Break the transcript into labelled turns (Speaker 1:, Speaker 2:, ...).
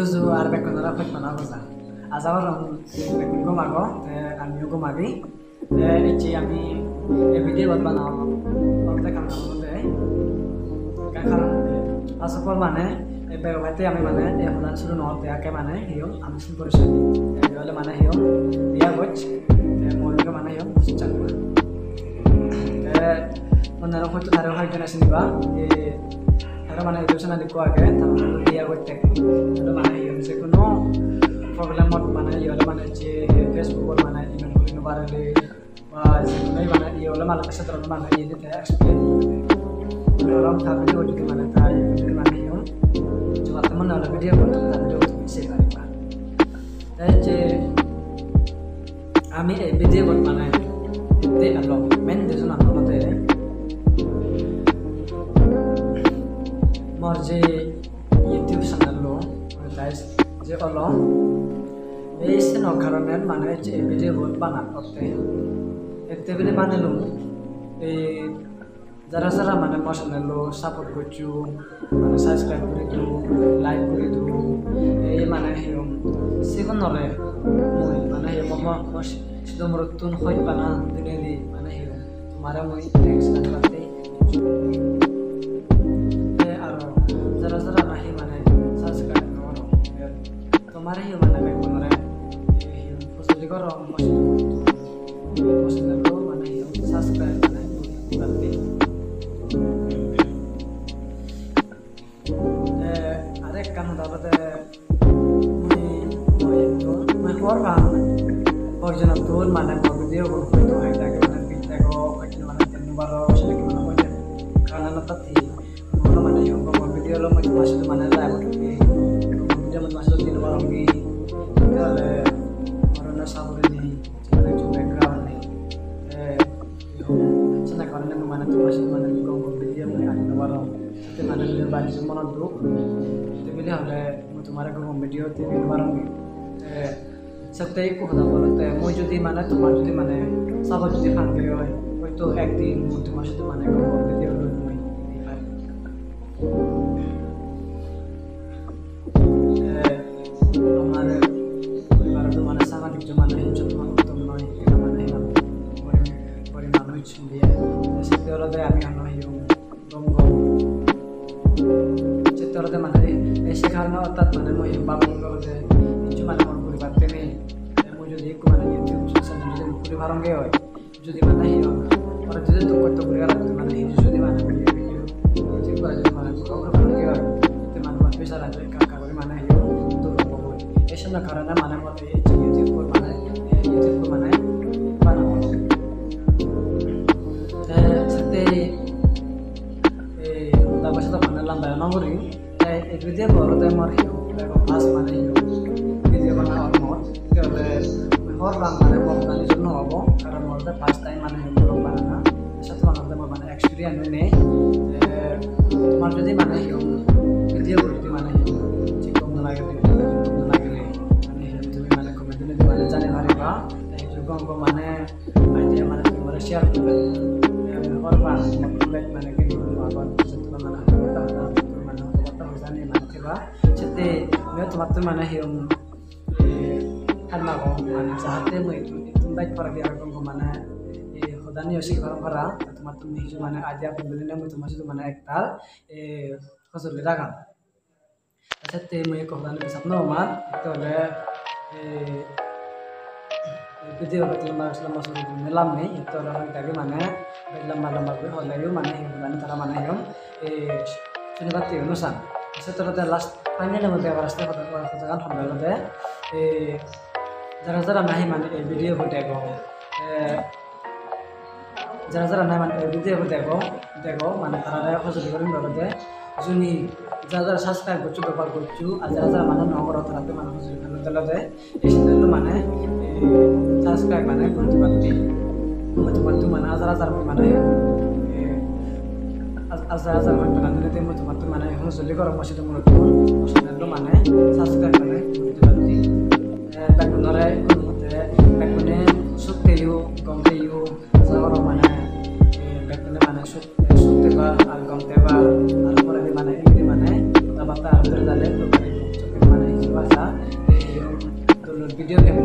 Speaker 1: চুজু আৰু বেগ বনালে ভাত বনাব যাওঁ আজাও ৰং কমাব আমিও কমাবি আমি এভিডিঅ' ভাত বনাওঁ লগতে খানা বনাওঁতে খানা আচল মানে ব্যৱসায়তে আমি মানে সদায় চলো নহয় দেয়াকে মানে সিও আমি চুন কৰিছোঁ বিয়ালৈ মানে সিও দিয়া গৈ মইকে মানে সিও চিন্তা কৰোঁ মানে হয়তো ধাৰে সাৰিব নাচিনিবা এই তারা মানে যোজনা দেখুৱা আগে তারা দিয়া করতে এটা মানে হিও যে কোনো প্রবলেমত মানে ইহলে মানে যে ফেসবুকত মানে ইমান কৰি নপাৰিলে বা যিকোনোই মানে ইহলে মানে ক্ষেত্ৰত মানে ইয়ে দিতে explain orang tapi dia udah kemana tahu udah mana ya cuma teman ada video buat teman ada untuk bisa kali pak jadi আমি এই video buat mana itu kalau main আমার যে ইউটিউব চ্যানেলও মানে গাইস যে হল, এই চেনেল কারণে মানে যে ভিডিও বানা করতে। এতে ভিডিও বানালো। এই যারা যারা মানে আমার চ্যানেল সাপোর্ট করছ মানে সাবস্ক্রাইব করে দিও লাইক করে দিও, এই মানে সেগুনরে মই মানে শুধু মরতুন হয় পানা দিনে দি মানে তোমার মই thanks তোমার সেই মানে বেকনরে ফসলি করো মসজিদটো মানে ছাবস্ক্রাইব মানে পাতি আরেক কান তারপরে মই মই একটু মই হর ভাঙ অর্জন তোর মানে মই ভিডিও হয়তো হয় তাকে মানে পিতাকে হয়তো মানে তিনবার সেটা কি মানে হইতে কারণ তাতে মনে মানে yung mga video lo mo semana dulu dipilih oleh तुम्हारा ग्रुप भिडियो एनवायरमेंट সপ্তাহে কথা বলো তো মই যদি মানে তোমার যদি মানে চাবা যদি ফান গেলে হয় হয়তো একদিন মই তোমার সাথে মানে ভিডিও মই আমার পরিবারটো মানে সামাজিক যে মানে ইজ্জত মানে নয় এটা মানে পরিমাণ হচ্ছে দিয়ে সেটা হলো আমি আমার barangay hoy jodi mana hiyo orang jadi tu kau tu bergerak tu mana hiyo jodi mana hiyo hiyo jadi pada jadi mana tu kau barangay hoy tu mana mana bisa lah jadi kakak kau mana hiyo tu kau hoy esok nak kerana mana mau tu jadi kau mana jadi kau mana mana mau সাথে তারপর সাথে মানে লম্বা নগরী তাই এগুলি দিয়ে বড় তাই আমার হিউ ফার্স্ট মানে হিউ বর্তমানের জন্য হবো কারণ মধ্যে ফার্স্ট টাইম মানে ব্লগ বানানা সাথে বানাতে আমার মানে এক্সপিরিয়েন্স নেই তোমার যদি মানে ভিডিও যদি মানে ঠিক কম নালাগে কম নালাগিলে মানে তুমি মানে কমেন্ট যদি মানে জানি পারিবা সেই অঙ্ক মানে আইডিয়া মানে তোমার শেয়ার করবে করবা কমেন্ট মানে কি আগত তোমার মানে মানে কথা জানি মানে থিবা সেতে মই তোমার তো মানে সেই karena kok mana jahatnya mau itu itu baik para dia kok mana eh hodani yosi para para teman teman itu mana aja pembelinya mau teman itu mana ektal eh khusus lirakan Sete mau kok hodani bisa normal itu ada eh video betul mas lama sudah melam nih itu orang tadi mana lama lama gue hodani mana yang hodani tara mana yang eh sini bati যারা যারা নাহি মানে এই ভিডিও দেখো যারা যারা নাই মানে এই ভিডিও দেখো দেখো মানে তারা সহযোগী করিম লগতে যোনি যারা যারা সাবস্ক্রাইব করছো ব্যবহার করছো আর যারা যারা মানে নগর তারাতে মানে সহযোগী করিম লগতে এই চ্যানেলটো মানে সাবস্ক্রাইব মানে করতে পারতে করতে পারতো মানে হাজার হাজার মানে হাজার হাজার মানে বানাতে মতো মাত্র মানে সহযোগী করো মসজিদ মূলত চ্যানেলটো মানে সাবস্ক্রাইব মানে করতে Video yang